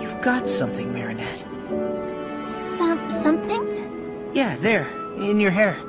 You've got something, Marinette. Some something? Yeah, there, in your hair.